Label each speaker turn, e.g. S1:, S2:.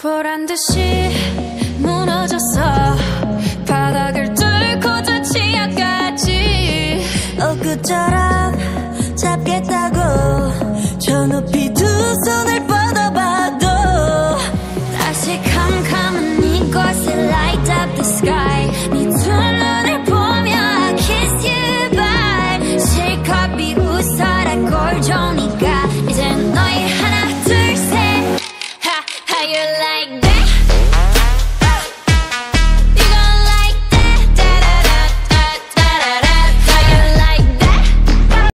S1: 보란 듯이 무너졌어. 바닥을 뚫고 저 치아까지. 엊그처럼 잡겠다고 저 높이 두 손을 뻗어봐도 다시 캄캄한 like that.